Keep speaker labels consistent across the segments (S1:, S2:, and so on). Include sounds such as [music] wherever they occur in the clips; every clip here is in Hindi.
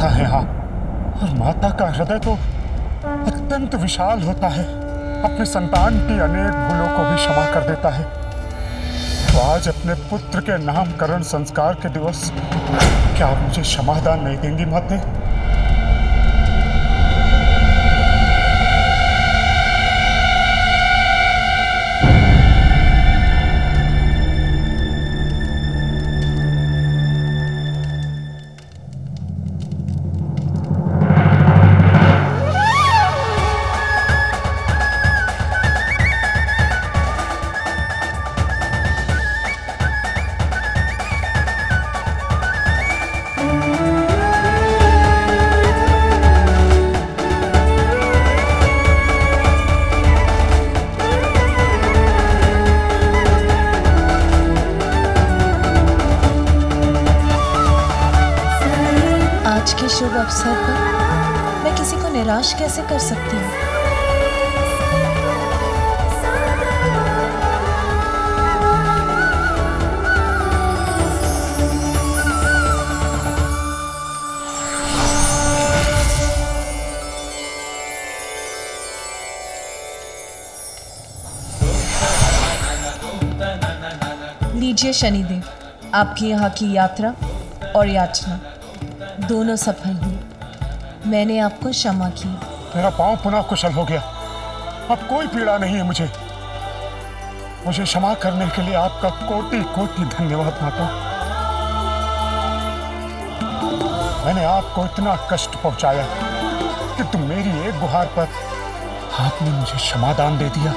S1: माता है हाँ। और माता का हृदय तो अत्यंत विशाल होता है। अपने संतान की अनेक भूलों को भी क्षमा कर देता है। तो आज अपने पुत्र के नामकरण संस्कार के दिवस, क्या आप मुझे क्षमादान नहीं देंगी, माते?
S2: लीजिए शनिदेव, आपकी यहाँ की यात्रा और याचना, दोनों सफल हुई। मैंने आपको क्षमा किया
S1: मेरा पाँव पुनः कुशल हो गया। अब कोई पीड़ा नहीं है मुझे। मुझे क्षमा करने के लिए आपका कोटि कोटि धन्यवाद, माता। मैंने आपको इतना कष्ट पहुँचाया कि तुम मेरी एक गुहार पर आपने मुझे क्षमादान दे दिया।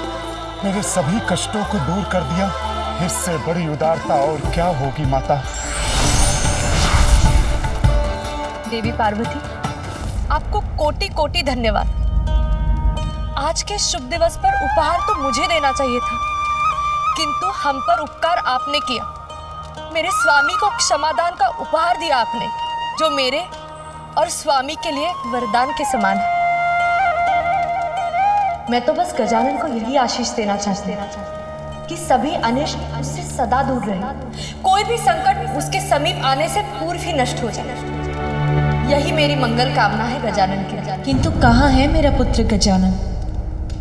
S1: मेरे सभी कष्टों को दूर कर दिया। इससे बड़ी उदारता और क्या होगी माता?
S3: देवी पार्वती, आपको कोटि कोटि धन्यवाद। आज के शुभ दिवस पर उपहार तो मुझे देना चाहिए था, किंतु हम पर उपकार आपने किया। मेरे स्वामी को क्षमादान का उपहार दिया आपने, जो मेरे और स्वामी के लिए वरदान के समान है। मैं तो बस गजानन को यही आशीष देना चाहती हूँ। कि सभी अनिष्ट उससे सदा दूर रहे। कोई भी संकट उसके समीप आने से पूर्व ही नष्ट हो जाए। यही मेरी मंगल कामना है गजानन की।
S2: किंतु कहाँ है मेरा पुत्र गजानन?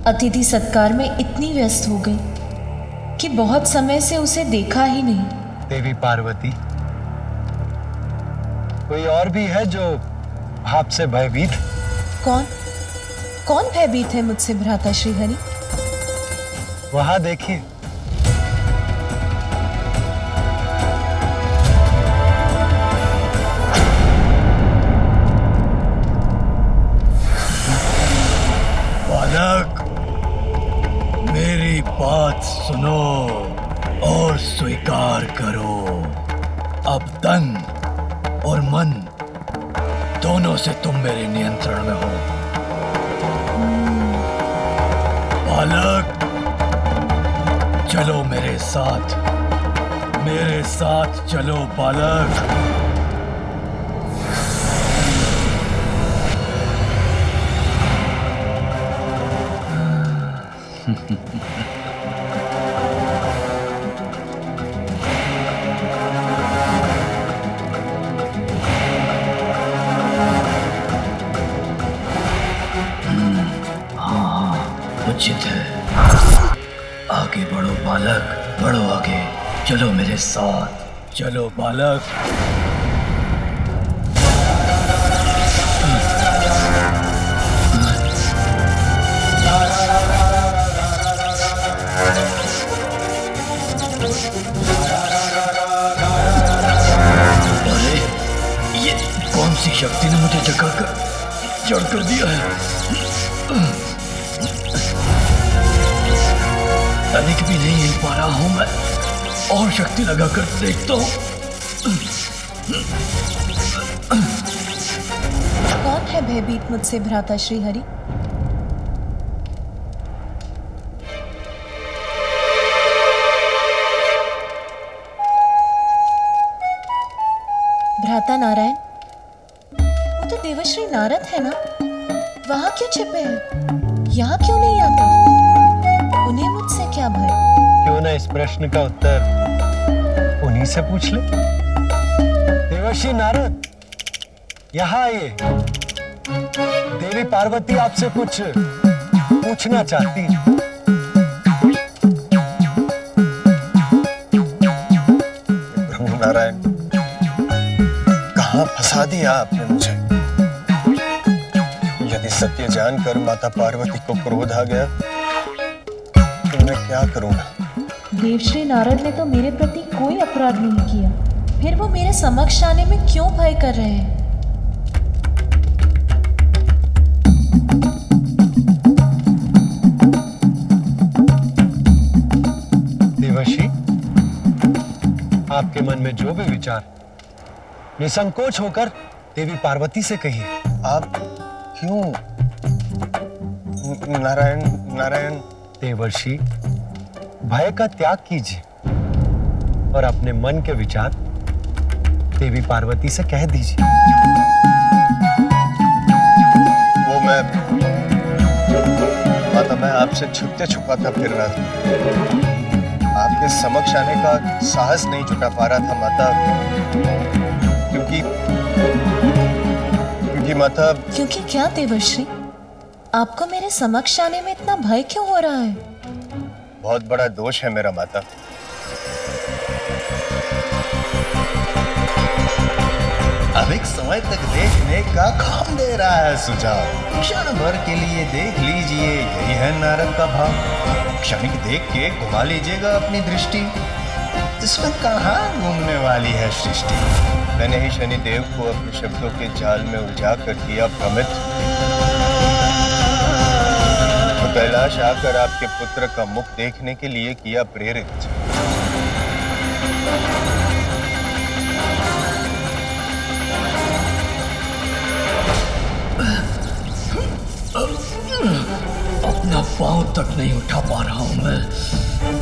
S2: अतिथि सत्कार में इतनी व्यस्त हो गई कि बहुत समय से उसे देखा ही नहीं।
S4: देवी पार्वती कोई और भी है जो आपसे भयभीत?
S2: कौन? कौन भयभीत है मुझसे भ्राता श्रीहरि?
S4: वहाँ देखिए।
S5: बात सुनो और स्वीकार करो। अब तन और मन दोनों से तुम मेरे नियंत्रण में हो। बालक, चलो मेरे साथ। मेरे साथ चलो बालक। उचित [laughs] चलो मेरे साथ। चलो, बालक। अरे, ये कौन सी शक्ति ने मुझे जकड़ कर जड़ कर दिया है? और शक्ति लगाकर देखता हूँ।
S2: कौन है भयभीत मुझसे भ्राता श्रीहरि? भ्राता नारायण? वो तो देवश्री नारद है ना? वहाँ क्यों छिपे हैं? यहाँ क्यों नहीं आते? उन्हें मुझसे क्या भय?
S4: क्यों ना इस प्रश्न का उत्तर से पूछ ले। देवर्षि नारद, यहाँ आइए देवी पार्वती आपसे कुछ पूछना चाहती है।
S6: नारायण कहाँ फंसा दिया आपने मुझे? यदि सत्य जानकर माता पार्वती को क्रोध आ गया तो मैं क्या करूँगा?
S2: देवश्री नारद ने तो मेरे प्रति कोई अपराध नहीं किया। फिर वो मेरे समक्ष आने में क्यों भय कर रहे हैं?
S4: देवर्षि आपके मन में जो भी विचार निसंकोच होकर देवी पार्वती से कहिए।
S6: आप क्यों? नारायण नारायण
S4: देवर्षि भय का त्याग कीजिए और अपने मन के विचार देवी पार्वती से कह दीजिए।
S6: वो मैं माता मैं आपसे छुपते छुपाता फिर रहा था आपके समक्ष आने का साहस नहीं जुटा पा रहा था माता। क्योंकि क्योंकि माता
S2: क्योंकि क्या देवर्श्री आपको मेरे समक्ष आने में इतना भय क्यों हो रहा है?
S6: बहुत बड़ा दोष है मेरा माता। अब एक समय तक देखने का काम दे रहा है सुझाव क्षण भर के लिए देख लीजिए, यही है नारद का भाव। क्षणिक देख के घुमा लीजिएगा अपनी दृष्टि। इसमें कहाँ घूमने वाली है सृष्टि। मैंने ही शनिदेव को अपने शब्दों के जाल में उलझा कर दिया भ्रमित। कैलाश आकर आपके पुत्र का मुख देखने के लिए किया प्रेरित।
S5: अपना पाँव तक नहीं उठा पा रहा हूँ मैं।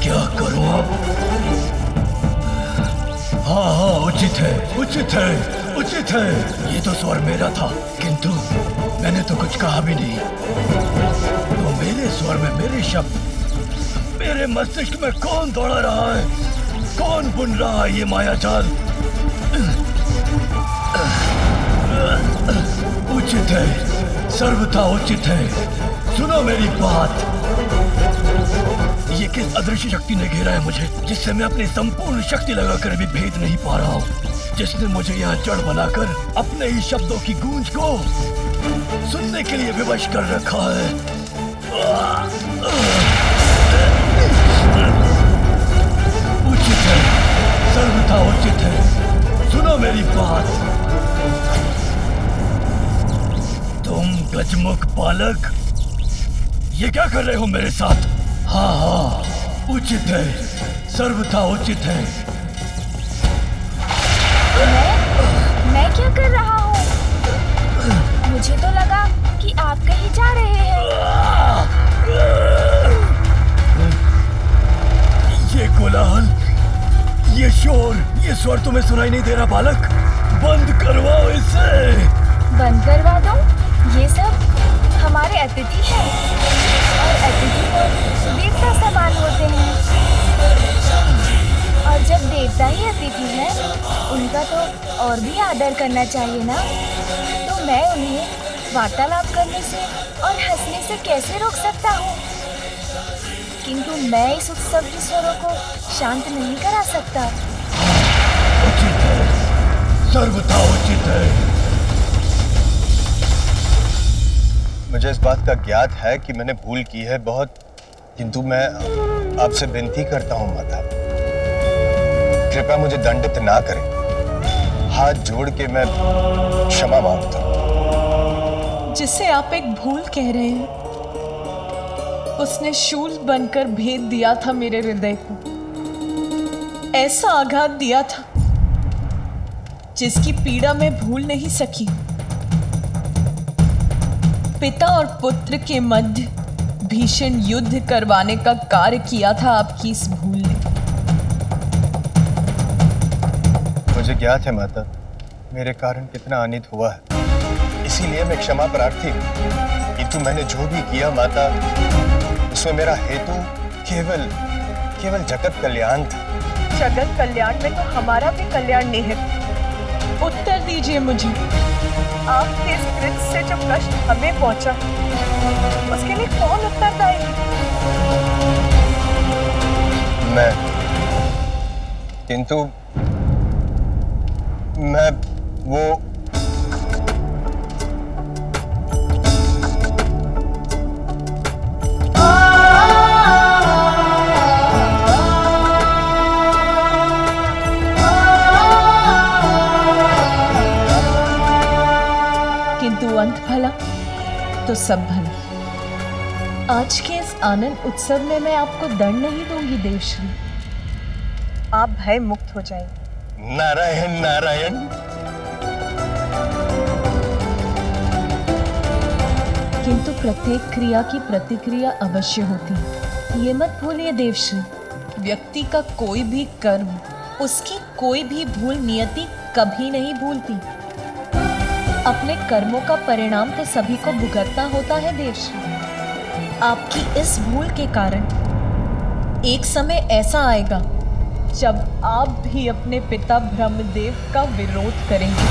S5: क्या करूँ अब? हाँ हाँ उचित है उचित है उचित है। ये तो स्वर मेरा था, किंतु मैंने तो कुछ कहा भी नहीं। मेरे स्वर में मेरे शब्द मेरे मस्तिष्क में कौन दौड़ा रहा है? कौन बुन रहा है ये माया जाल उचित है, सर्वथा उचित है। सुनो मेरी बात। ये किस अदृश्य शक्ति ने घेरा है मुझे, जिससे मैं अपनी संपूर्ण शक्ति लगाकर भी भेद नहीं पा रहा हूँ? जिसने मुझे यहाँ जड़ बनाकर अपने ही शब्दों की गूंज को सुनने के लिए विवश कर रखा है। उचित है, सर्वथा उचित है। सुनो मेरी बात। तुम गजमुख बालक। ये क्या कर रहे हो मेरे साथ? हाँ हाँ उचित है, सर्वथा उचित है।
S7: मैं क्या कर रहा हूँ? मुझे तो लगा कि आप कहीं जा रहे हैं।
S5: ये कोलाहल, ये शोर, ये स्वर तुम्हें सुनाई नहीं दे रहा, बालक। बंद करवाओ इसे।
S7: बंद करवा दो। ये सब हमारे अतिथि हैं। और अतिथि तो देवता समान होते हैं। और जब देवता ही अतिथि है, उनका तो और भी आदर करना चाहिए ना? तो मैं उन्हें वार्तालाप करने से और हंसने से कैसे रोक सकता हूँ? किंतु मैं इस उत्सव के स्वरों को शांत नहीं करा सकता।
S5: उचित है। सर्वथा उचित है।
S6: मुझे इस बात का ज्ञात है कि मैंने भूल की है बहुत, किंतु मैं आपसे विनती करता हूँ, माता। कृपया मुझे दंडित ना करें। हाथ जोड़ के मैं क्षमा माँगता हूँ।
S2: जिसे आप एक भूल कह रहे हैं। उसने शूल बनकर भेद दिया था मेरे हृदय को। ऐसा आघात दिया था, जिसकी पीड़ा मैं भूल नहीं सकी। पिता और पुत्र के मध्य भीषण युद्ध करवाने का कार्य किया था आपकी इस भूल ने।
S6: मुझे ज्ञात है माता, मेरे कारण कितना अनित हुआ है। इसीलिए मैं क्षमा प्रार्थी हूँ किंतु मैंने जो भी किया माता उसमें मेरा हेतु केवल केवल जगत कल्याण था।
S2: जगत कल्याण में तो हमारा भी कल्याण निहित उत्तर दीजिए मुझे।
S3: आपके इस कृत्य से जो कष्ट हमें पहुँचा उसके लिए कौन उत्तरदायी
S6: मैं किंतु मैं वो
S2: अंत भला तो सब भला। आज के इस आनंद उत्सव में मैं आपको दंड नहीं दूँगी देवश्री।
S3: आप भय मुक्त हो जाएँगे
S6: नारायण नारायण।
S2: किंतु प्रत्येक क्रिया की प्रतिक्रिया अवश्य होती है। ये मत भूलिए देवश्री व्यक्ति का कोई भी कर्म उसकी कोई भी भूल नियति कभी नहीं भूलती। अपने कर्मों का परिणाम तो सभी को भुगतना होता है देवश्री आपकी इस भूल के कारण एक समय ऐसा आएगा जब आप भी अपने पिता ब्रह्मदेव का विरोध करेंगे।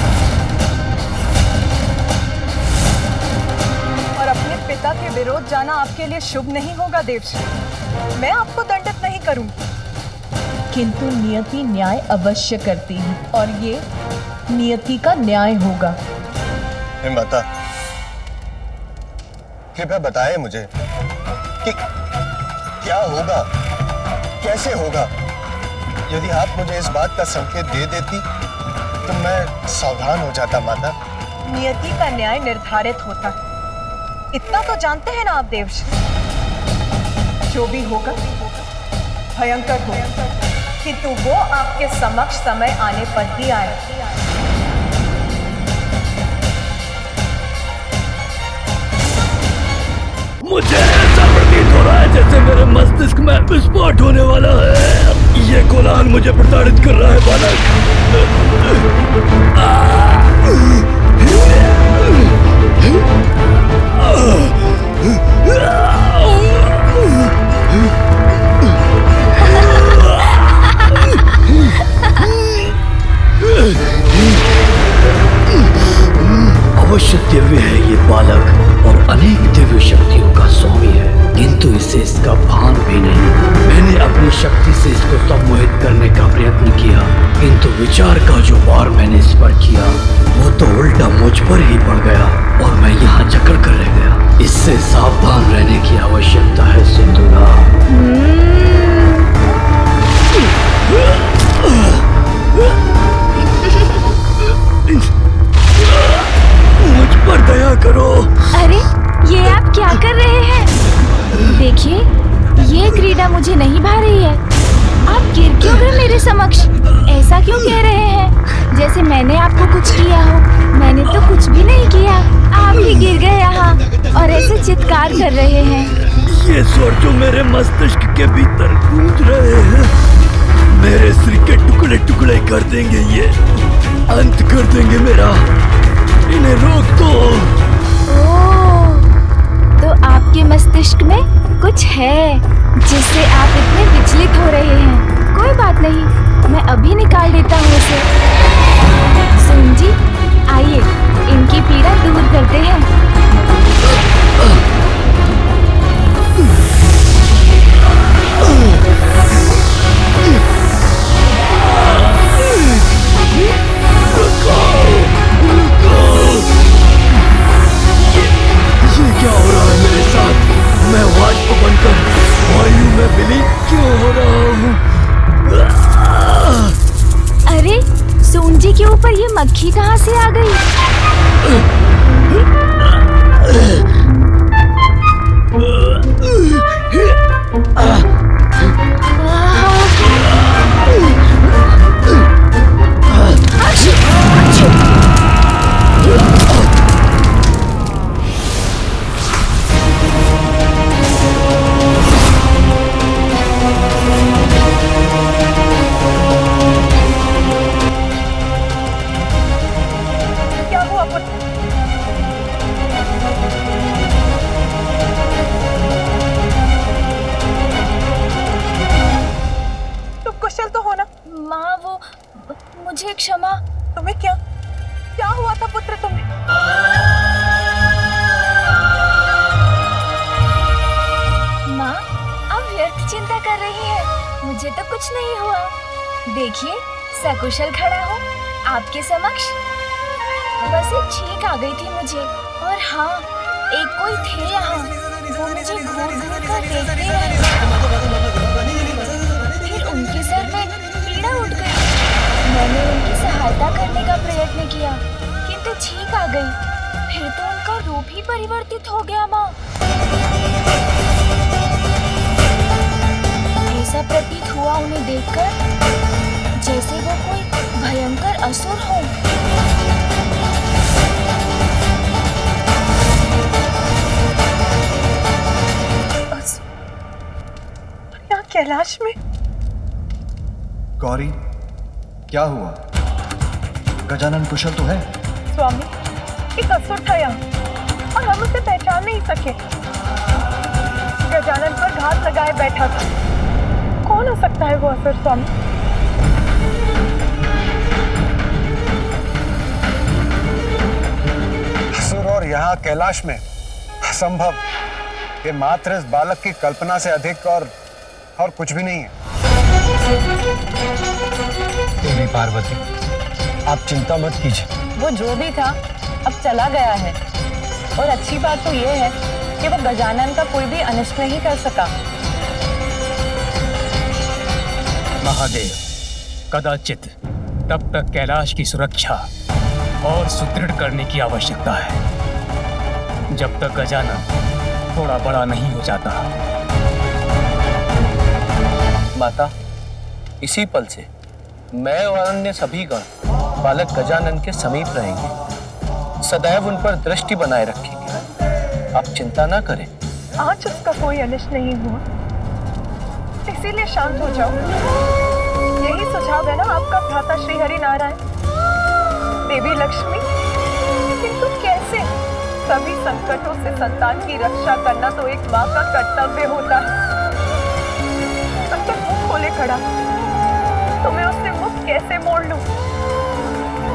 S3: और अपने पिता के विरोध जाना आपके लिए शुभ नहीं होगा देवश्री मैं आपको दंडित नहीं करूँगी
S2: किंतु नियति न्याय अवश्य करती है और ये नियति का न्याय होगा।
S6: हे माता कृपया बताएँ मुझे कि क्या होगा, कैसे होगा? यदि आप मुझे इस बात का संकेत दे देती तो मैं सावधान हो जाता, माता।
S3: नियति का न्याय निर्धारित होता। है इतना तो जानते हैं ना आप देवश्री जो भी होगा, भयंकर होगा। किंतु वो आपके समक्ष समय आने पर ही आए।
S5: मुझे ऐसा प्रतीत हो रहा है जैसे मेरे मस्तिष्क में विस्फोट होने वाला है। ये कोलाहल मुझे प्रताड़ित कर रहा है, बालक। अवश्य दिव्य है ये बालक और अनेक दिव्य शक्तियों का स्वामी है। किंतु इसे इसका भान भी नहीं। मैंने अपनी शक्ति से इसको सम्मोहित करने का प्रयत्न किया, किंतु विचार का जो वार मैंने इस पर किया, वो तो उल्टा मुझ पर ही पड़ गया और मैं यहाँ जकड़ कर रह गया। इससे सावधान रहने की आवश्यकता है, सिंधुरा। मुझ पर दया करो।
S7: अरे ये आप क्या कर रहे हैं? देखिए ये क्रीड़ा मुझे नहीं भा रही है। आप गिर क्यों गए मेरे समक्ष? ऐसा क्यों कह रहे हैं? जैसे मैंने आपको कुछ किया हो मैंने तो कुछ भी नहीं किया। आप ही गिर गए यहाँ और ऐसे चित्कार कर रहे हैं।
S5: ये स्वर जो मेरे मस्तिष्क के भीतर गूंज रहे हैं मेरे सिर के टुकड़े टुकड़े कर देंगे ये। अंत कर देंगे मेरा। इन्हें रोक दो।
S7: ओह, तो आपके मस्तिष्क में कुछ है जिससे आप इतने विचलित हो रहे हैं। कोई बात नहीं मैं अभी निकाल देता हूँ उसे। सुन जी आइए इनकी पीड़ा दूर करते हैं।
S5: मैं वाष्प बनकर वायु में विलीन क्यों हो रहा हूँ?
S7: अरे सोनजी के ऊपर ये मक्खी कहाँ से आ गई?
S3: क्या [laughs] [laughs] मुझे क्षमा? तुम्हें क्या क्या हुआ था पुत्र तुम्हें?
S7: माँ अब व्यर्थ चिंता
S3: कर रही है।
S7: मुझे तो कुछ नहीं हुआ। देखिए, सकुशल खड़ा हूँ, आपके समक्ष। बस एक छींक आ गई थी मुझे, और हाँ एक कोई थे यहाँ, वो मुझे घूर घूर कर देखते रहे फिर उनके सर में पीड़ा उठ गई। मैंने सहायता करने का प्रयत्न किया, किंतु छींक आ गई। फिर तो उनका रूप ही परिवर्तित हो गया, माँ। ऐसा प्रतीत हुआ उन्हें देखकर, जैसे वो कोई भयंकर असुर हो।
S8: कैलाश में
S9: गौरी, क्या हुआ? गजानन कुशल तो है।
S8: स्वामी एक असुर था यहाँ और हम उसे पहचान नहीं सके। गजानन पर घात लगाए बैठा था। कौन हो सकता है वो असुर स्वामी?
S4: असुर और यहाँ कैलाश में असंभव। ये मात्र इस बालक की कल्पना से अधिक और और कुछ भी नहीं है।
S10: देवी पार्वती। आप चिंता मत कीजिए।
S11: वो जो भी था अब चला गया है। और अच्छी बात तो ये है कि वो गजानन का कोई भी अनिष्ट नहीं कर सका।
S12: महादेव कदाचित तब तक कैलाश की सुरक्षा और सुदृढ़ करने की आवश्यकता है। जब तक गजानन थोड़ा बड़ा नहीं हो जाता।
S13: माता इसी पल से मैं और अन्य सभी गण बालक गजानन के समीप रहेंगे। सदैव उन पर दृष्टि बनाए रखेंगे। आप चिंता ना करें।
S8: आज उसका कोई अनिष्ट नहीं हुआ। इसीलिए शांत हो जाओ। यही सुझाव है ना आपका, भ्राता श्री हरि नारायण। देवी लक्ष्मी किंतु कैसे? सभी संकटों से संतान की रक्षा करना तो एक माँ का कर्तव्य होता है। खोले खड़ा। तो मैं उससे मुख कैसे मोड़ लूँ?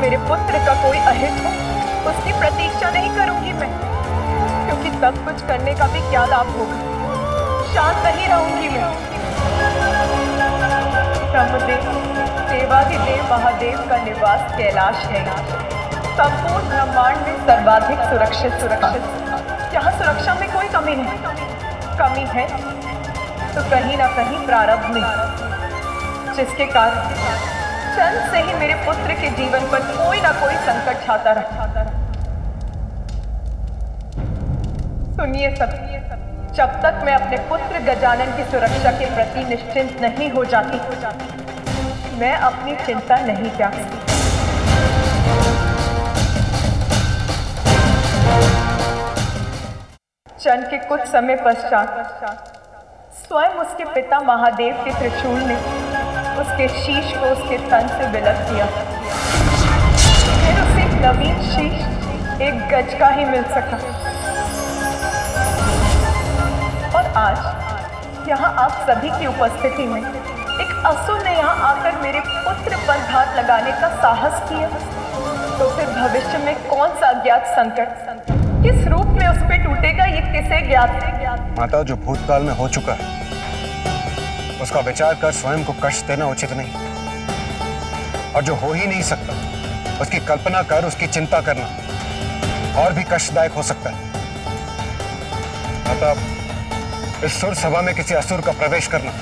S8: मेरे पुत्र का कोई अहित हो, उसकी प्रतीक्षा नहीं करूँगी मैं। क्योंकि सब कुछ करने का भी क्या लाभ होगा? शांत नहीं रहूँगी मैं। ब्रह्मदेव, देवाधिदेव, महादेव का निवास कैलाश है। संपूर्ण ब्रह्मांड में सर्वाधिक सुरक्षित सुरक्षित। यहाँ सुरक्षा में कोई कमी नहीं। कमी है तो कहीं ना कहीं प्रारब्ध में। जिसके कारण चंद से ही मेरे पुत्र के जीवन पर कोई ना कोई संकट छाता रहा। सुनिए सब, जब तक मैं अपने पुत्र गजानन की सुरक्षा के प्रति निश्चिंत नहीं हो जाती हो जाती, मैं अपनी चिंता नहीं त्यागती। चंद के कुछ समय पश्चात, स्वयं उसके पिता महादेव के त्रिशूल ने उसके शीश को उसके तन से विलग दिया। फिर उसे नवीन शीश, एक गज का ही मिल सका। और आज, यहाँ आप सभी की उपस्थिति में एक असुर ने यहाँ आकर मेरे पुत्र पर घात लगाने का साहस किया। तो फिर भविष्य में कौन सा अज्ञात संकट, किस रूप में उस पर टूटेगा, ये किसे ज्ञात
S4: माता, जो भूतकाल में हो चुका है उसका विचार कर स्वयं को कष्ट देना उचित नहीं। और जो हो ही नहीं सकता, उसकी कल्पना कर, उसकी चिंता करना और भी कष्टदायक हो सकता है। माता इस सुर सभा में किसी असुर का प्रवेश करना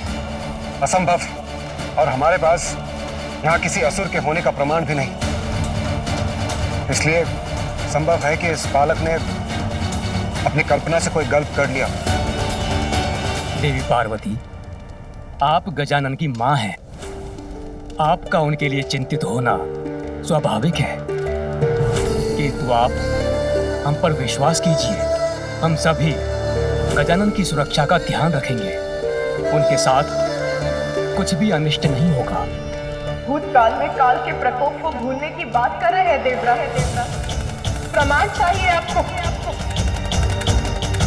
S4: असंभव और हमारे पास यहाँ किसी असुर के होने का प्रमाण भी नहीं। इसलिए संभव है कि इस बालक ने अपनी कल्पना से कोई गल्प कर लिया।
S12: देवी पार्वती आप गजानन की माँ हैं। आपका उनके लिए चिंतित होना स्वाभाविक है। किंतु आप हम पर विश्वास कीजिए। हम सभी गजानन की सुरक्षा का ध्यान रखेंगे। उनके साथ कुछ भी अनिष्ट नहीं होगा।
S8: भूतकाल में काल के प्रकोप को भूलने की बात कर रहे हैं, देवरा है, देवरा। प्रमाण चाहिए आपको।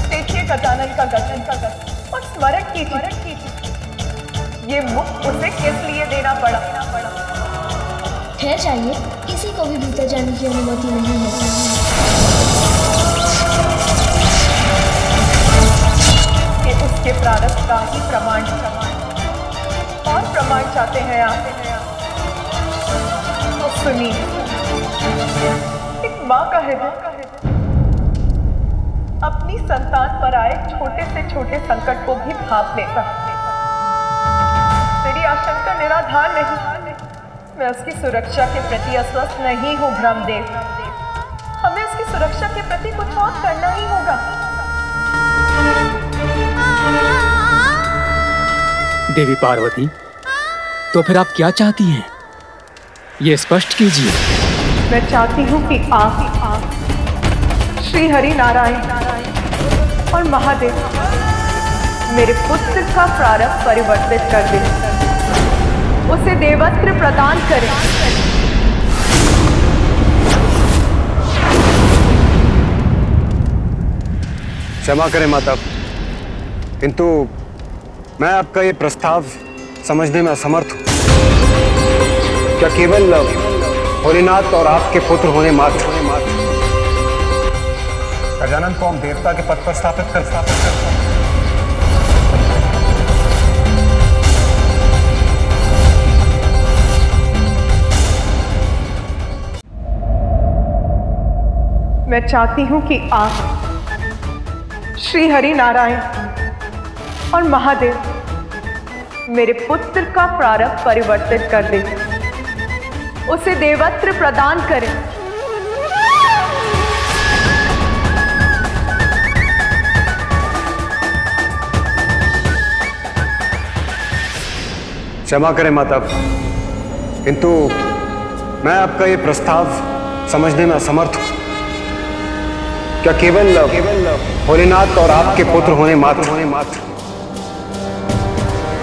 S8: देखिए गजानन का गजन का गजन और स्मरण कीजिए। ये उसे किस लिए देना पड़ा?
S7: ठहर जाइए किसी को भी भीतर जाने की अनुमति नहीं है।
S8: उसके प्रारब्ध का ही प्रमाण और प्रमाण चाहते हैं आप? तो सुनिए। एक माँ का हृदय अपनी संतान पर आए छोटे से छोटे संकट को भी भाप लेता है। आशंका निराधार नहीं। मैं उसकी सुरक्षा के प्रति अस्वस्थ नहीं हूँ ब्रह्मदेव हमें उसकी सुरक्षा के प्रति कुछ और करना ही होगा।
S12: देवी पार्वती तो फिर आप क्या चाहती हैं? ये स्पष्ट कीजिए।
S8: मैं चाहती हूँ कि आप आप श्री हरि नारायण और महादेव मेरे पुत्र का प्रारंभ परिवर्तित कर दें। उसे देवस्त्र प्रदान करें।
S4: क्षमा करें माता। किंतु मैं आपका ये प्रस्ताव समझने में असमर्थ हूँ। क्या केवल भोलेनाथ और आपके पुत्र होने मात्र। होने मात्र गजानन को हम देवता के पद पर स्थापित कर स्थापित करते
S8: मैं चाहती हूँ कि आप श्री हरि नारायण और महादेव मेरे पुत्र का प्रारंभ परिवर्तित कर दें। उसे देवत्र प्रदान करें।
S4: क्षमा करें माता। किंतु मैं आपका ये प्रस्ताव समझने में असमर्थ हूँ। क्या केवल केवल भोलेनाथ और आपके पुत्र होने मात्र। होने मात्र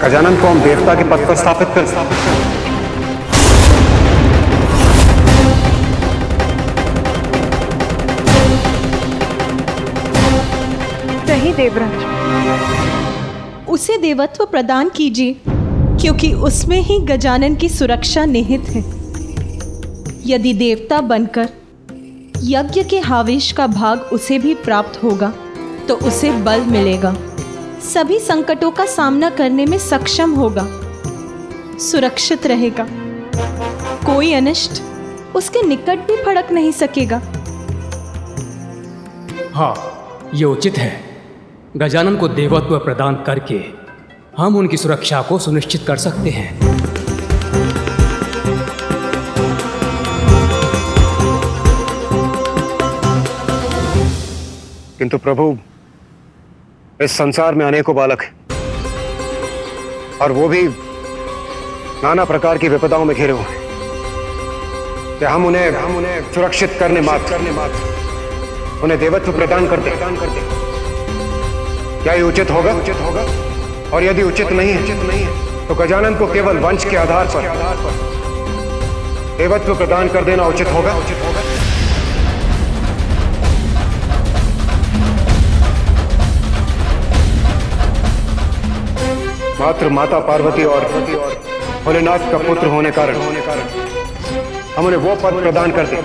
S4: गजानन को हम देवता के पद पर स्थापित कर स्थापित कर
S8: देवराज,
S2: उसे देवत्व प्रदान कीजिए, क्योंकि उसमें ही गजानन की सुरक्षा निहित है। यदि देवता बनकर यज्ञ के हावेश का भाग उसे भी प्राप्त होगा तो उसे बल मिलेगा। सभी संकटों का सामना करने में सक्षम होगा, सुरक्षित रहेगा। कोई अनिष्ट उसके निकट भी फड़क नहीं सकेगा।
S12: हाँ ये उचित है। गजानन को देवत्व प्रदान करके हम उनकी सुरक्षा को सुनिश्चित कर सकते हैं।
S4: किंतु प्रभु, इस संसार में अनेकों बालक हैं। और वो भी नाना प्रकार की विपदाओं में घिरे हुए हैं। हम उन्हें हम उन्हें सुरक्षित करने मात्र करने मात्र उन्हें देवत्व प्रदान करते प्रदान करते क्या ये उचित होगा? उचित होगा और यदि उचित नहीं है उचित नहीं है तो गजानन को केवल वंश के आधार पर आधार पर देवत्व प्रदान कर देना उचित होगा उचित होगा? मात्र माता पार्वती और भोलेनाथ का पुत्र होने कारण हम उन्हें वो पद प्रदान करते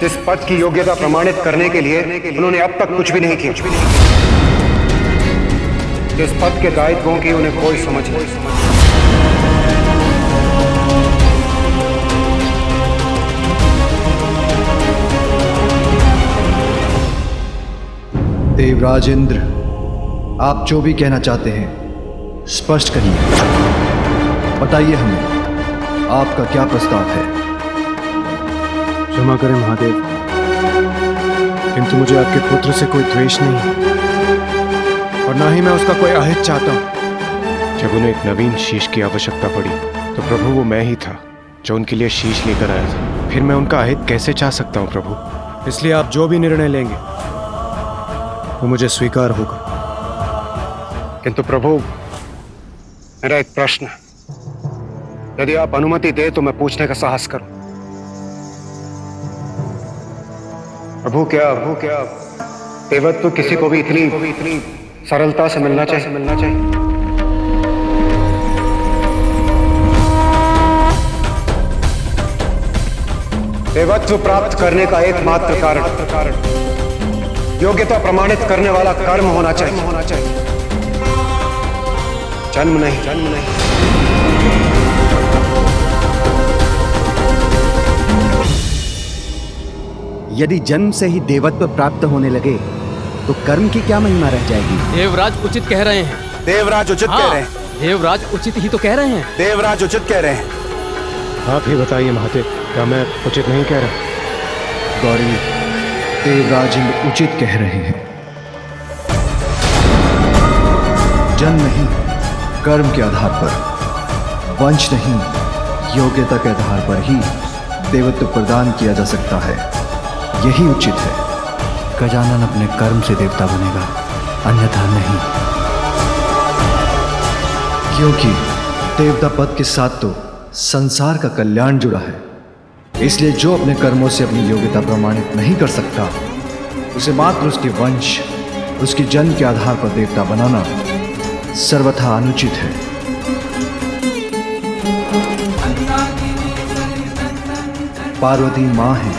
S4: जिस पद की योग्यता प्रमाणित करने के लिए उन्होंने अब तक कुछ भी नहीं किया। जिस पद के दायित्वों की उन्हें कोई समझ नहीं। समझ
S9: देवराजेंद्र, आप जो भी कहना चाहते हैं स्पष्ट करिए। बताइए हमें आपका क्या प्रस्ताव है?
S14: क्षमा करें महादेव। किंतु मुझे आपके पुत्र से कोई द्वेष नहीं और ना ही मैं उसका कोई अहित चाहता हूँ। जब उन्हें एक नवीन शीश की आवश्यकता पड़ी तो प्रभु वो मैं ही था जो उनके लिए शीश लेकर आया था। फिर मैं उनका अहित कैसे चाह सकता हूँ प्रभु? इसलिए आप जो भी निर्णय लेंगे वो मुझे स्वीकार होगा।
S4: किंतु प्रभु मेरा एक प्रश्न। है यदि आप अनुमति दे तो मैं पूछने का साहस करूँ। प्रभु, क्या प्रभु, क्या देवत्व किसी को भी इतनी को भी इतनी सरलता से मिलना चाहिए? मिलना चाहिए देवत्व प्राप्त करने का एकमात्र कारण योग्यता प्रमाणित करने वाला कर्म होना चाहिए होना चाहिए। जन्म नहीं जन्म नहीं।
S15: यदि जन्म से ही देवत्व प्राप्त होने लगे तो कर्म की क्या महिमा रह जाएगी?
S16: देवराज उचित कह रहे हैं।
S17: देवराज उचित
S16: हाँ,
S17: कह रहे हैं।
S16: देवराज उचित ही तो कह रहे हैं।
S17: देवराज उचित कह रहे हैं।
S14: आप ही बताइए महादेव क्या मैं उचित नहीं कह रहा?
S9: गौरी देवराज इंद्र उचित कह रहे हैं। जन्म नहीं कर्म के आधार पर। वंश नहीं योग्यता के आधार पर ही देवत्व प्रदान किया जा सकता है। यही उचित है। गजानन अपने कर्म से देवता बनेगा अन्यथा नहीं। क्योंकि देवता पद के साथ तो संसार का कल्याण जुड़ा है। इसलिए जो अपने कर्मों से अपनी योग्यता प्रमाणित नहीं कर सकता उसे मात्र उसके वंश उसकी जन्म के आधार पर देवता बनाना सर्वथा अनुचित है। पार्वती माँ है।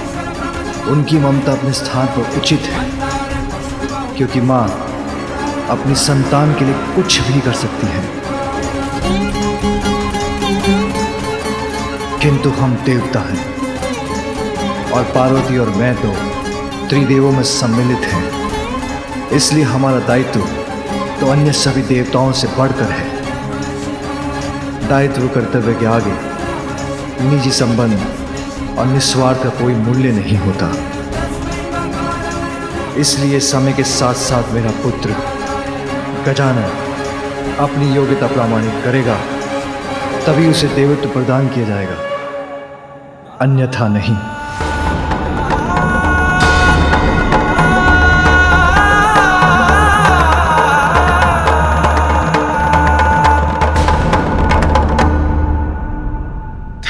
S9: उनकी ममता अपने स्थान पर उचित है, क्योंकि माँ अपनी संतान के लिए कुछ भी कर सकती है। किंतु हम देवता हैं, और पार्वती और मैं तो त्रिदेवों में सम्मिलित हैं। इसलिए हमारा दायित्व तो अन्य सभी देवताओं से बढ़कर है। दायित्व कर्तव्य के आगे निजी संबंध और निस्वार्थ का कोई मूल्य नहीं होता। इसलिए समय के साथ साथ मेरा पुत्र गजानन अपनी योग्यता प्रमाणित करेगा, तभी उसे देवत्व प्रदान किया जाएगा। अन्यथा नहीं।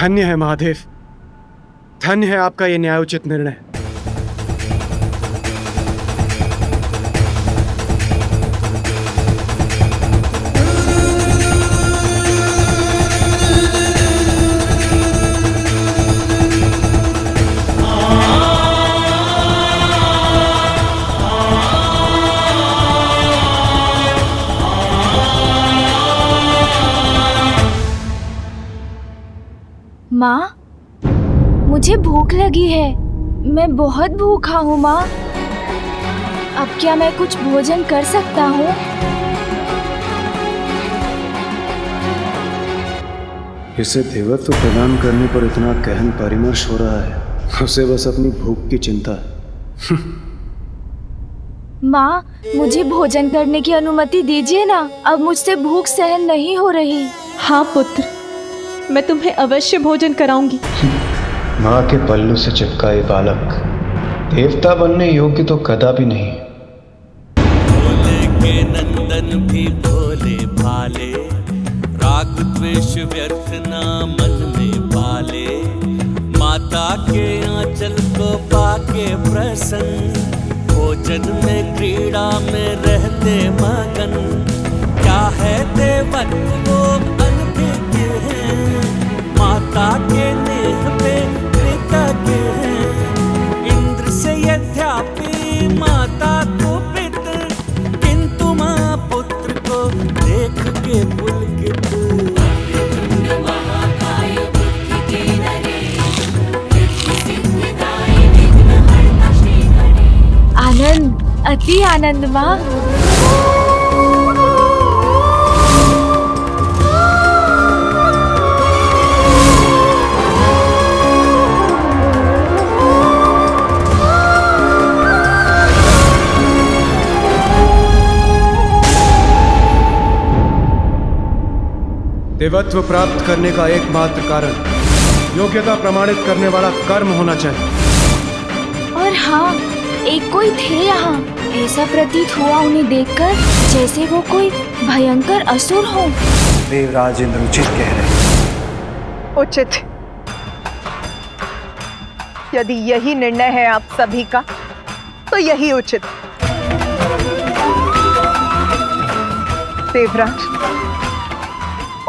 S14: धन्य है महादेव। धन्य है आपका ये न्यायोचित निर्णय।
S7: मुझे भूख लगी है। मैं बहुत भूखा हूँ माँ। अब क्या मैं कुछ भोजन कर सकता हूँ?
S14: इसे देवत्व प्रदान करने पर इतना गहन परामर्श हो रहा है। उसे बस अपनी भूख की चिंता है। [laughs]
S7: माँ मुझे भोजन करने की अनुमति दीजिए ना। अब मुझसे भूख सहन नहीं हो रही।
S18: हाँ पुत्र। मैं तुम्हें अवश्य भोजन कराऊँगी। [laughs]
S14: माँ के पल्लू से चिपकाए बालक। देवता बनने योग्य तो कदापि नहीं।
S19: के नंदन भी भोले भाले, राग द्वेष व्यर्थ ना मन में पाले। माता के आंचल को पाके प्रसन्न, भोजन में क्रीड़ा में रहते मगन। क्या है देवत्व वो अनभिज्ञ है? माता के नेह
S7: अति आनंद माँ।
S14: देवत्व प्राप्त करने का एकमात्र कारण योग्यता प्रमाणित करने वाला कर्म होना चाहिए।
S7: और हाँ एक कोई थे यहाँ। ऐसा प्रतीत हुआ उन्हें देखकर जैसे वो कोई भयंकर असुर हो।
S9: देवराज इंद्र उचित कह रहे
S8: उचित। यदि यही निर्णय है आप सभी का तो यही उचित। देवराज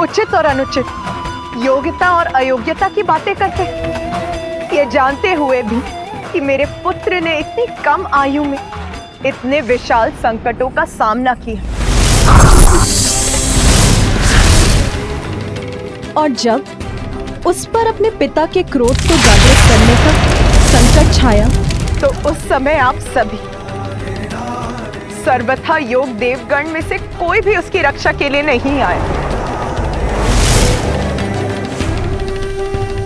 S8: उचित और अनुचित योग्यता और अयोग्यता की बातें करते ये जानते हुए भी कि मेरे पुत्र ने इतनी कम आयु में इतने विशाल संकटों का सामना किया।
S18: और जब उस पर अपने पिता के क्रोध को जागृत करने का संकट छाया
S8: तो उस समय आप सभी सर्वथा योग देवगण में से कोई भी उसकी रक्षा के लिए नहीं आया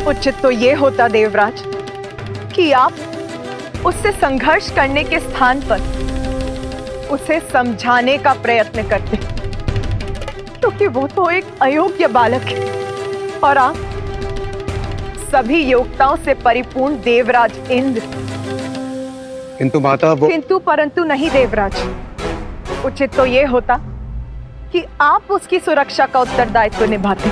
S8: उचित तो ये होता देवराज कि आप उससे संघर्ष करने के स्थान पर उसे समझाने का प्रयत्न करते क्योंकि तो वो तो एक अयोग्य बालक है। और आप सभी योग्यताओं से परिपूर्ण देवराज इंद्र।
S4: किंतु माता वो
S8: किंतु परंतु नहीं देवराज। उचित तो ये होता कि आप उसकी सुरक्षा का उत्तरदायित्व तो निभाते।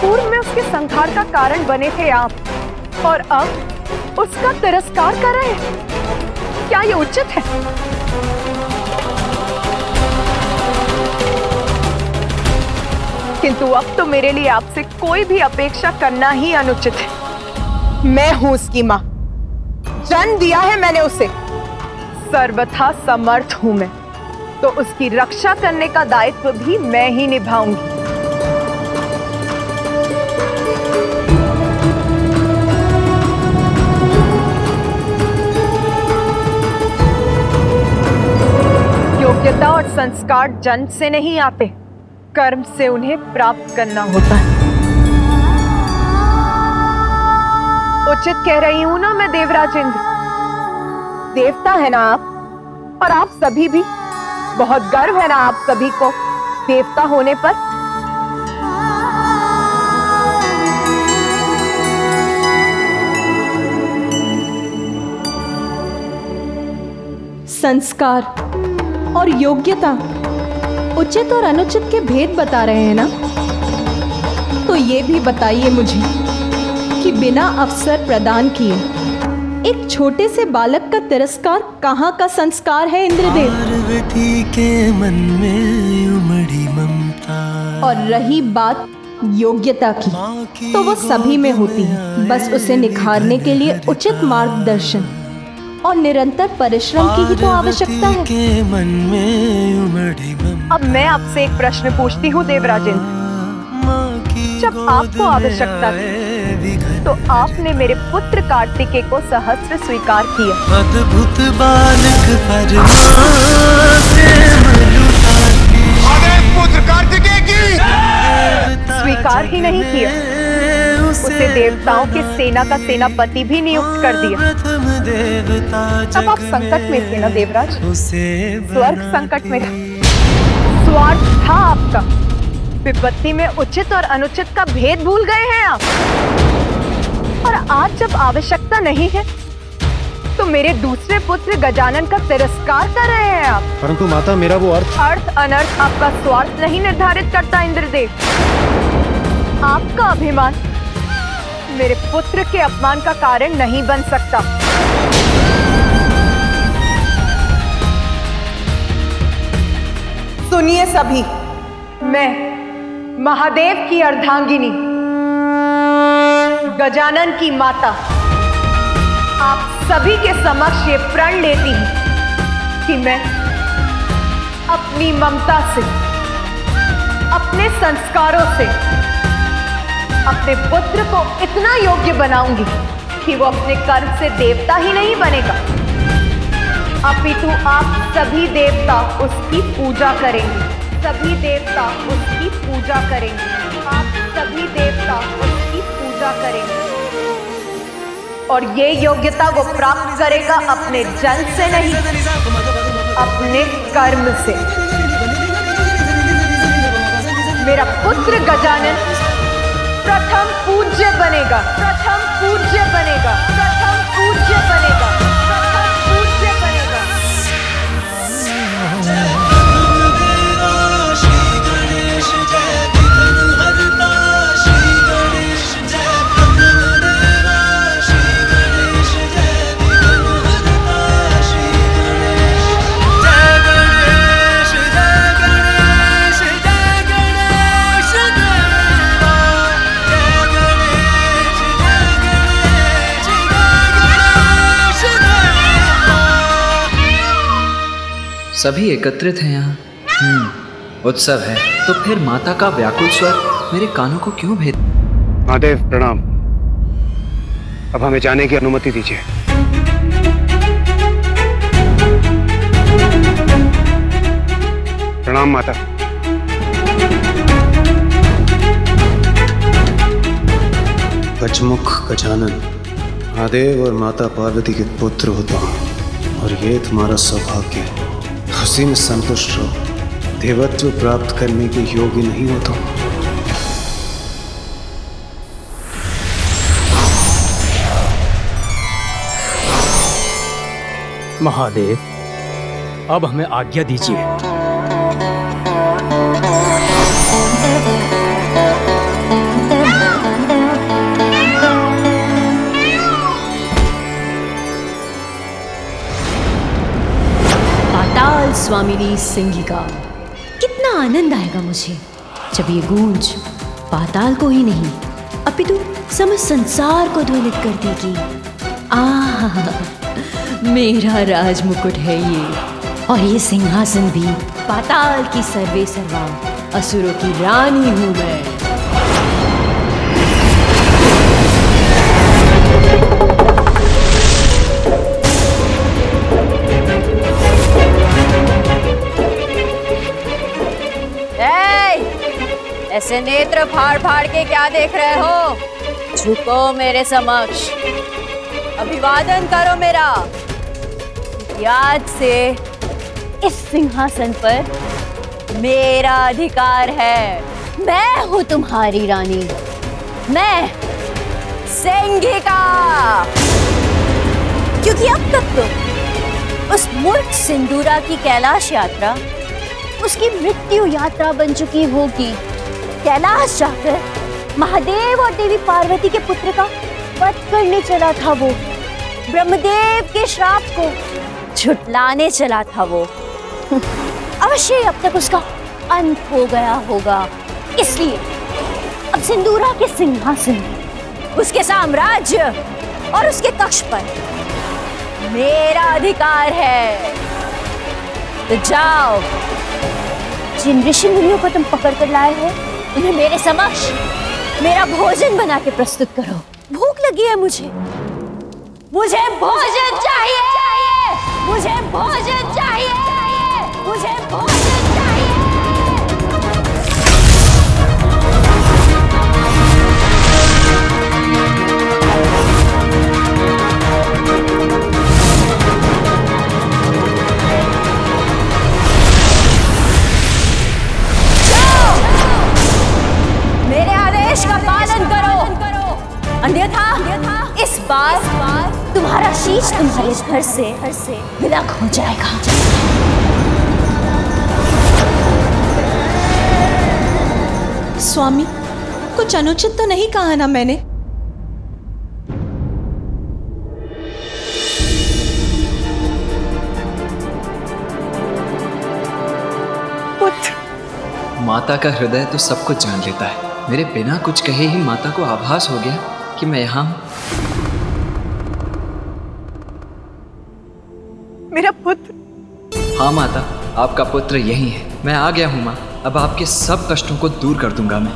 S8: पूर्व में उसके संहार का कारण बने थे आप। और अब उसका तिरस्कार कर रहे हैं। क्या ये उचित है? किंतु अब तो मेरे लिए आपसे कोई भी अपेक्षा करना ही अनुचित है। मैं हूँ उसकी माँ। जन्म दिया है मैंने उसे। सर्वथा समर्थ हूँ मैं। तो उसकी रक्षा करने का दायित्व भी मैं ही निभाऊँगी। योग्यता और संस्कार जन्म से नहीं आते, कर्म से उन्हें प्राप्त करना होता है। उचित कह रही हूँ ना मैं देवराज इंद्र देवता है ना आप, और आप सभी भी। बहुत गर्व है ना आप सभी को, देवता होने पर।
S18: संस्कार। और योग्यता उचित और अनुचित के भेद बता रहे हैं ना? तो ये भी बताइए मुझे कि बिना अवसर प्रदान किए एक छोटे से बालक का तिरस्कार कहाँ का संस्कार है इंद्रदेव?
S20: के मन में उमड़ी ममता।
S18: और रही बात योग्यता की तो वो सभी में होती है। बस उसे निखारने के लिए उचित मार्गदर्शन। और निरंतर परिश्रम की ही तो आवश्यकता है।
S20: के मन में
S8: अब मैं आपसे एक प्रश्न पूछती हूँ देवराजेंद्र जब आपको आवश्यकता थी तो आपने मेरे पुत्र कार्तिकेय को सहस्त्र स्वीकार किया।
S20: अद्भुत बालक
S17: पुत्र कार्तिकेय की।
S8: स्वीकार ही नहीं किया। उसे देवताओं की सेना का सेनापति भी नियुक्त कर दिया।
S20: देवता
S8: तब आप संकट में थे ना देवराज?
S20: उसे
S8: स्वर्ग संकट में था। स्वार्थ था आपका। विपत्ति में उचित और अनुचित का भेद भूल गए हैं आप। और आज जब आवश्यकता नहीं है तो मेरे दूसरे पुत्र गजानन का तिरस्कार कर रहे हैं आप।
S14: परंतु माता मेरा वो अर्थ
S8: अर्थ अनर्थ आपका स्वार्थ नहीं निर्धारित करता इंद्रदेव। आपका अभिमान मेरे पुत्र के अपमान का कारण नहीं बन सकता। सुनिए सभी, मैं महादेव की अर्धांगिनी, गजानन की माता। आप सभी के समक्ष ये प्रण लेती हूँ कि मैं अपनी ममता से, अपने संस्कारों से अपने पुत्र को इतना योग्य बनाऊँगी कि वो अपने कर्म से देवता ही नहीं बनेगा। अपितु आप सभी देवता उसकी पूजा करेंगे। सभी देवता उसकी पूजा करेंगे। आप सभी देवता उसकी पूजा करेंगे। और ये योग्यता वो प्राप्त करेगा अपने जल से नहीं, अपने कर्म से। मेरा पुत्र गजानन प्रथम पूज्य बनेगा। प्रथम पूज्य बनेगा। प्रथम पूज्य बनेगा।
S9: सभी एकत्रित हैं यहाँ।
S21: उत्सव है। तो फिर माता का व्याकुल स्वर मेरे कानों को क्यों भेद
S4: महादेव प्रणाम। अब हमें जाने की अनुमति दीजिए। प्रणाम माता।
S14: गजमुख गजानन महादेव और माता पार्वती के पुत्र होता हूँ और ये तुम्हारा सौभाग्य। है उसी में संतुष्ट हो देवत्व प्राप्त करने के योग्य नहीं होता
S12: महादेव, अब हमें आज्ञा दीजिए।
S22: स्वामिनी सिंगिका। कितना आनंद आएगा मुझे, जब ये गूंज पाताल को ही नहीं, अपितु समझ संसार को ध्वनित कर देगी। आह, मेरा राज मुकुट है ये। और ये सिंहासन भी पाताल की सर्वे सर्वा असुरों की रानी हूँ मैं।
S23: ऐसे नेत्र फाड़ फाड़ के क्या देख रहे हो? झुको मेरे समक्ष। अभिवादन करो मेरा। याद से इस सिंहासन पर मेरा अधिकार है। मैं हूँ तुम्हारी रानी। मैं सिंगिका क्योंकि अब तक तो उस मूर्ख सिंदूरा की कैलाश यात्रा, उसकी मृत्यु यात्रा बन चुकी होगी। कैलाश जाकर महादेव और देवी पार्वती के पुत्र का वध करने चला था वो। ब्रह्मदेव के श्राप को झुटलाने चला था वो। अवश्य अब तक उसका अंत हो गया होगा। इसलिए अब सिंदूरा के सिंहासन, उसके साम्राज्य और उसके कक्ष पर मेरा अधिकार है। तो जाओ। जिन ऋषि मुनियों को तुम पकड़ कर लाए हो उन्हें मेरे समक्ष मेरा भोजन बना के प्रस्तुत करो। भूख लगी है मुझे। मुझे भोजन चाहिए। मुझे भोजन चाहिए। मुझे भोजन आदेश का पालन करो। अन्यथा इस बार तुम्हारा शीश तुम्हारे घर से विलक हो जाएगा।
S2: स्वामी कुछ अनुचित तो नहीं कहा ना मैंने।
S21: माता का हृदय तो सब कुछ जान लेता है। मेरे बिना कुछ कहे ही माता को आभास हो गया कि मैं यहाँ हूँ।
S18: मेरा पुत्र।
S21: हाँ माता आपका पुत्र यही है। मैं आ गया हूँ माँ। अब आपके सब कष्टों को दूर कर दूँगा मैं।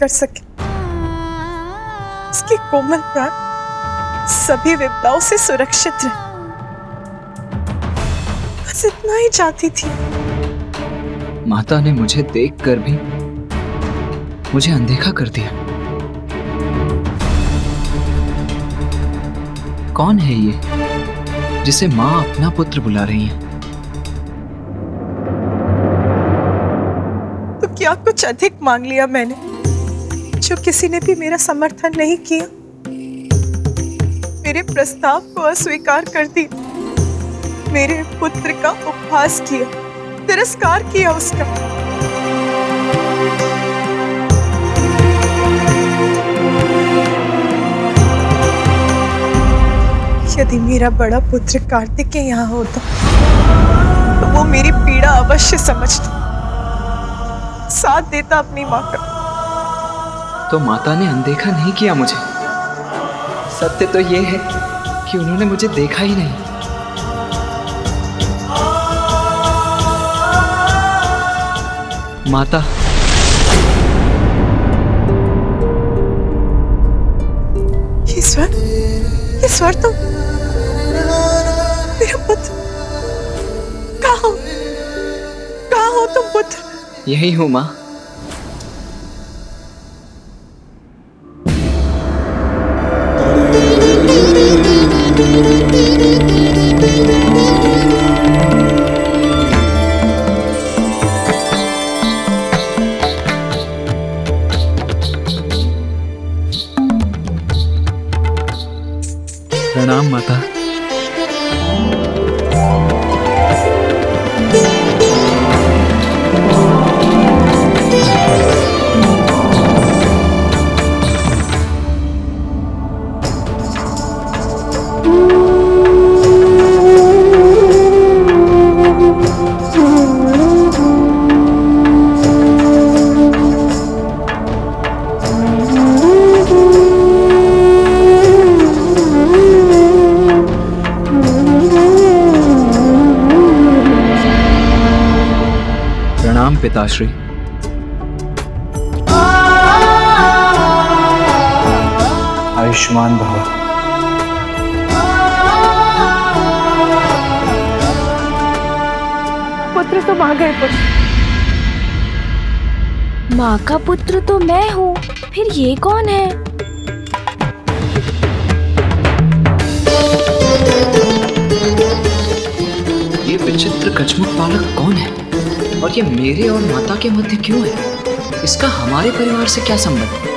S18: कर सके। उसकी कोमल प्राण सभी विपदाओं से सुरक्षित रहे। बस इतना ही चाहती थी।
S21: माता ने मुझे देखकर भी मुझे अनदेखा कर दिया। कौन है ये जिसे माँ अपना पुत्र बुला रही है?
S18: तो क्या कुछ अधिक मांग लिया मैंने? जो किसी ने भी मेरा समर्थन नहीं किया, मेरे प्रस्ताव को अस्वीकार कर दिया मेरे पुत्र का उपहास किया, तिरस्कार किया उसका। यदि मेरा बड़ा पुत्र कार्तिक के यहाँ होता तो वो मेरी पीड़ा अवश्य समझता। साथ देता अपनी माँ का।
S21: तो माता ने अनदेखा नहीं किया मुझे। सत्य तो ये है कि उन्होंने मुझे देखा ही नहीं। माता।
S18: ईश्वर ईश्वर ये स्वर तो मेरा पुत्र। कहाँ हो? कहाँ हो तुम पुत्र?
S21: यही हूँ माँ। प्रणाम माता। पिताश्री। आयुष्मान भव।
S7: पुत्र तो माँ गए पुत्र। माँ का पुत्र तो मैं हूँ फिर ये कौन है?
S21: ये विचित्र कचमुख बालक कौन है? और ये मेरे और माता के मध्य क्यों है? इसका हमारे परिवार से क्या संबंध